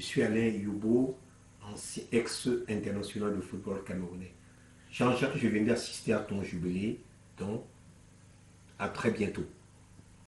Je suis Alain Youbo, ex-international de football camerounais. Jean-Jacques, je viens d'assister à ton jubilé, donc à très bientôt.